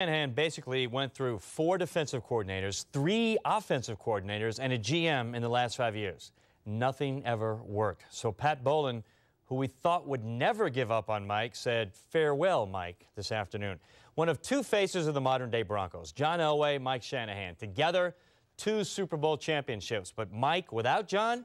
Shanahan basically went through four defensive coordinators, three offensive coordinators, and a GM in the last five years. Nothing ever worked. So Pat Bowlen, who we thought would never give up on Mike, said farewell, Mike, this afternoon. One of two faces of the modern-day Broncos, John Elway, Mike Shanahan. Together, two Super Bowl championships. But Mike, without John,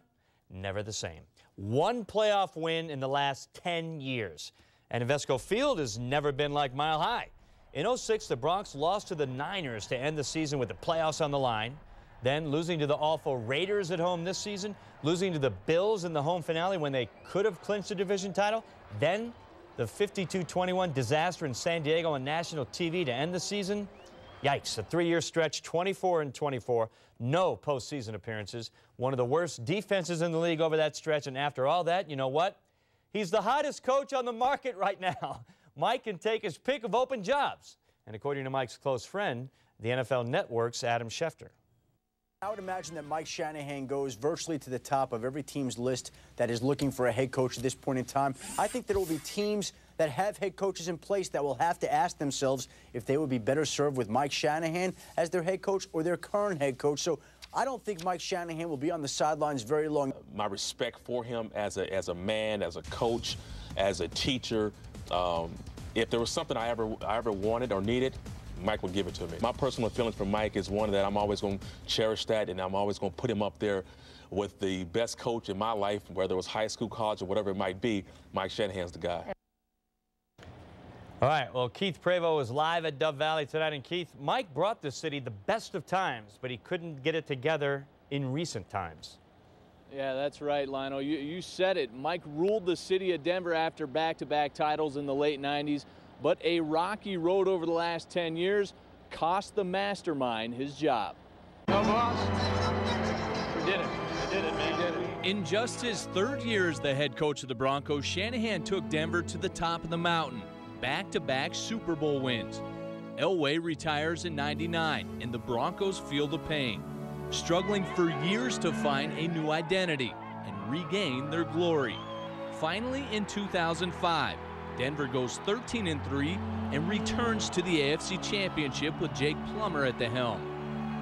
never the same. One playoff win in the last 10 years. And Invesco Field has never been like Mile High. In 06, the Bronx lost to the Niners to end the season with the playoffs on the line. Then losing to the awful Raiders at home this season, losing to the Bills in the home finale when they could have clinched the division title. Then the 52-21 disaster in San Diego on national TV to end the season. Yikes, a three-year stretch, 24 and 24, no postseason appearances. One of the worst defenses in the league over that stretch. And after all that, you know what? He's the hottest coach on the market right now. Mike can take his pick of open jobs. And according to Mike's close friend, the NFL Network's Adam Schefter. I would imagine that Mike Shanahan goes virtually to the top of every team's list that is looking for a head coach at this point in time. I think there will be teams that have head coaches in place that will have to ask themselves if they would be better served with Mike Shanahan as their head coach or their current head coach. So I don't think Mike Shanahan will be on the sidelines very long. My respect for him as a, as a man, as a coach, as a teacher, um, if there was something I ever, I ever wanted or needed, Mike would give it to me. My personal feeling for Mike is one that I'm always going to cherish that, and I'm always going to put him up there with the best coach in my life, whether it was high school, college, or whatever it might be. Mike Shanahan's the guy. All right, well, Keith Prevost is live at Dove Valley tonight. And Keith, Mike brought the city the best of times, but he couldn't get it together in recent times. Yeah, that's right, Lionel. You, you said it. Mike ruled the city of Denver after back-to-back titles in the late 90s, but a rocky road over the last 10 years cost the mastermind his job. No, boss. We did it. We did it, man. We did it. In just his third year as the head coach of the Broncos, Shanahan took Denver to the top of the mountain. Back-to-back -back Super Bowl wins. Elway retires in 99, and the Broncos feel the pain struggling for years to find a new identity and regain their glory. Finally, in 2005, Denver goes 13 and 3 and returns to the AFC Championship with Jake Plummer at the helm.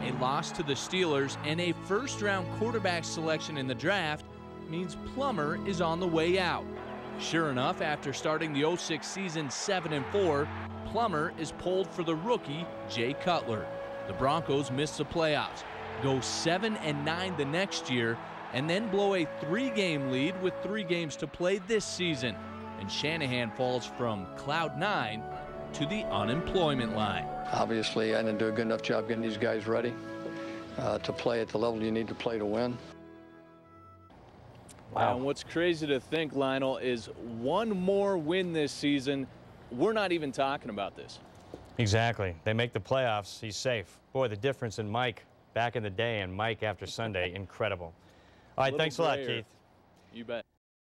A loss to the Steelers and a first round quarterback selection in the draft means Plummer is on the way out. Sure enough, after starting the 06 season 7 and 4, Plummer is pulled for the rookie Jay Cutler. The Broncos miss the playoffs, go 7 and 9 the next year, and then blow a three-game lead with three games to play this season. And Shanahan falls from cloud nine to the unemployment line. Obviously, I didn't do a good enough job getting these guys ready uh, to play at the level you need to play to win. Wow. And what's crazy to think, Lionel, is one more win this season. We're not even talking about this. Exactly. They make the playoffs. He's safe. Boy, the difference in Mike back in the day and Mike after Sunday, incredible. All right, thanks a lot, Keith. You bet.